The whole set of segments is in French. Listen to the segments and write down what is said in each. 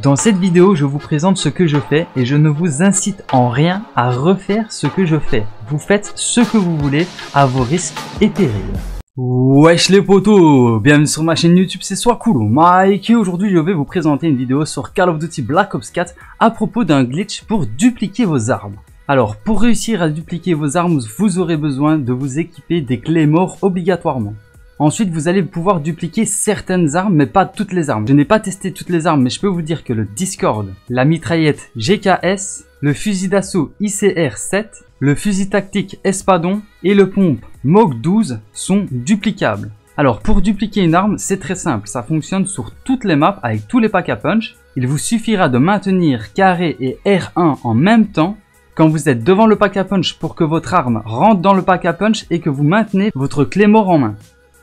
Dans cette vidéo, je vous présente ce que je fais et je ne vous incite en rien à refaire ce que je fais. Vous faites ce que vous voulez à vos risques et périls. Wesh les potos, bienvenue sur ma chaîne YouTube, c'est soit cool Mike et aujourd'hui je vais vous présenter une vidéo sur Call of Duty Black Ops 4 à propos d'un glitch pour dupliquer vos armes. Alors pour réussir à dupliquer vos armes, vous aurez besoin de vous équiper des clés morts obligatoirement. Ensuite, vous allez pouvoir dupliquer certaines armes, mais pas toutes les armes. Je n'ai pas testé toutes les armes, mais je peux vous dire que le Discord, la mitraillette GKS, le fusil d'assaut ICR-7, le fusil tactique Espadon et le pompe MOG 12 sont duplicables. Alors pour dupliquer une arme, c'est très simple, ça fonctionne sur toutes les maps avec tous les packs à punch. Il vous suffira de maintenir carré et R1 en même temps quand vous êtes devant le pack à punch pour que votre arme rentre dans le pack à punch et que vous maintenez votre clé mort en main.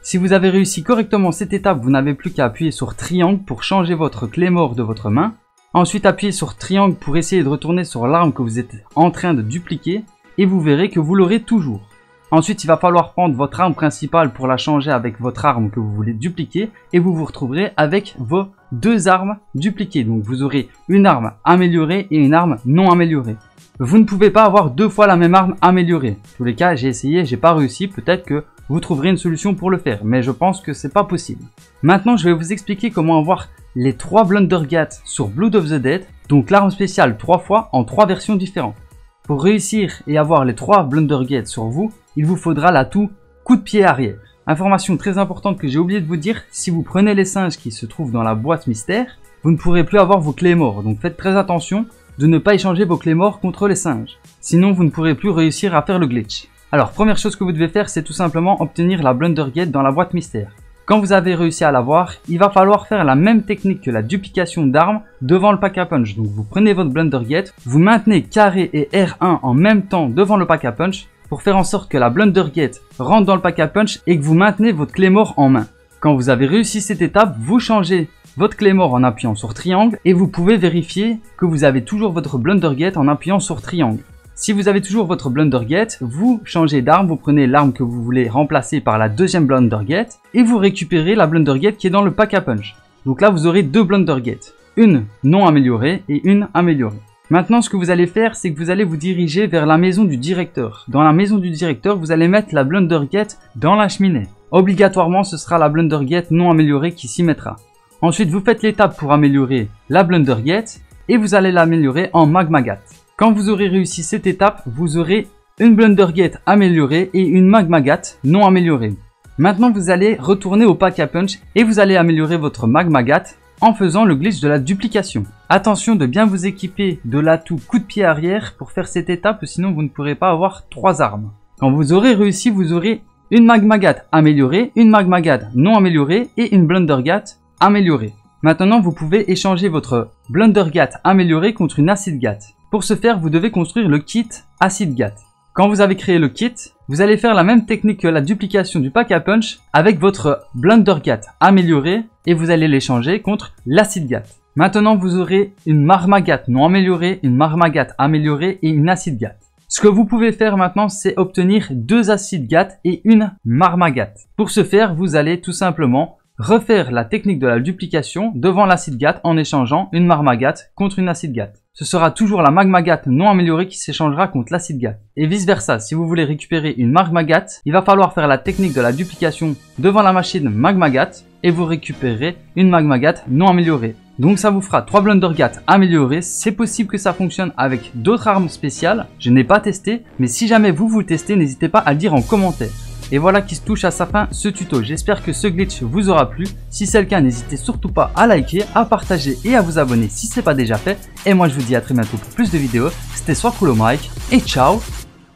Si vous avez réussi correctement cette étape, vous n'avez plus qu'à appuyer sur triangle pour changer votre clé mort de votre main. Ensuite, appuyez sur triangle pour essayer de retourner sur l'arme que vous êtes en train de dupliquer et vous verrez que vous l'aurez toujours. Ensuite, il va falloir prendre votre arme principale pour la changer avec votre arme que vous voulez dupliquer et vous vous retrouverez avec vos deux armes dupliquées. Donc vous aurez une arme améliorée et une arme non améliorée. Vous ne pouvez pas avoir deux fois la même arme améliorée. En tous les cas, j'ai essayé, j'ai pas réussi. Peut-être que vous trouverez une solution pour le faire, mais je pense que c'est pas possible. Maintenant, je vais vous expliquer comment avoir les 3 Blundergat sur Blood of the Dead, donc l'arme spéciale 3 fois en 3 versions différentes. Pour réussir et avoir les 3 Blundergat sur vous, il vous faudra l'atout coup de pied arrière. Information très importante que j'ai oublié de vous dire, si vous prenez les singes qui se trouvent dans la boîte mystère, vous ne pourrez plus avoir vos clés morts, donc faites très attention de ne pas échanger vos clés morts contre les singes. Sinon vous ne pourrez plus réussir à faire le glitch. Alors, première chose que vous devez faire, c'est tout simplement obtenir la Blundergate dans la boîte mystère. Quand vous avez réussi à l'avoir, il va falloir faire la même technique que la duplication d'armes devant le pack à punch. Donc vous prenez votre Blundergate, vous maintenez carré et R1 en même temps devant le pack à punch pour faire en sorte que la Blundergate rentre dans le pack à punch et que vous maintenez votre clé mort en main. Quand vous avez réussi cette étape, vous changez votre clé mort en appuyant sur triangle et vous pouvez vérifier que vous avez toujours votre Blundergate en appuyant sur triangle. Si vous avez toujours votre Blundergate, vous changez d'arme, vous prenez l'arme que vous voulez remplacer par la deuxième Blundergate et vous récupérez la Blundergate qui est dans le pack à punch. Donc là, vous aurez deux Blundergates, une non améliorée et une améliorée. Maintenant, ce que vous allez faire, c'est que vous allez vous diriger vers la maison du directeur. Dans la maison du directeur, vous allez mettre la Blundergate dans la cheminée. Obligatoirement, ce sera la Blundergate non améliorée qui s'y mettra. Ensuite, vous faites l'étape pour améliorer la Blundergate et vous allez l'améliorer en Magmagat. Quand vous aurez réussi cette étape, vous aurez une Blundergate améliorée et une Magmagat non améliorée. Maintenant, vous allez retourner au pack à punch et vous allez améliorer votre Magmagat en faisant le glitch de la duplication. Attention de bien vous équiper de l'atout coup de pied arrière pour faire cette étape, sinon vous ne pourrez pas avoir trois armes. Quand vous aurez réussi, vous aurez une Magmagat améliorée, une Magmagat non améliorée et une Blundergat améliorée. Maintenant, vous pouvez échanger votre Blundergat améliorée contre une Acid Gat. Pour ce faire, vous devez construire le kit Acid Gat. Quand vous avez créé le kit, vous allez faire la même technique que la duplication du pack à punch avec votre Blundergat amélioré et vous allez l'échanger contre l'Acid Gat. Maintenant, vous aurez une Marmagat non améliorée, une Marmagat améliorée et une Acid Gat. Ce que vous pouvez faire maintenant, c'est obtenir deux Acid Gat et une Marmagat. Pour ce faire, vous allez tout simplement refaire la technique de la duplication devant l'acid GAT en échangeant une marmagat contre une acide GAT. Ce sera toujours la magmagat non améliorée qui s'échangera contre l'acide GAT. Et vice versa, si vous voulez récupérer une magmagat, il va falloir faire la technique de la duplication devant la machine magmagat et vous récupérez une magmagat non améliorée. Donc ça vous fera 3 Blundergat améliorés, c'est possible que ça fonctionne avec d'autres armes spéciales, je n'ai pas testé, mais si jamais vous vous testez, n'hésitez pas à le dire en commentaire. Et voilà qui se touche à sa fin ce tuto. J'espère que ce glitch vous aura plu. Si c'est le cas, n'hésitez surtout pas à liker, à partager et à vous abonner si ce n'est pas déjà fait. Et moi je vous dis à très bientôt pour plus de vidéos. C'était Soit Cool Mike et ciao,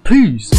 peace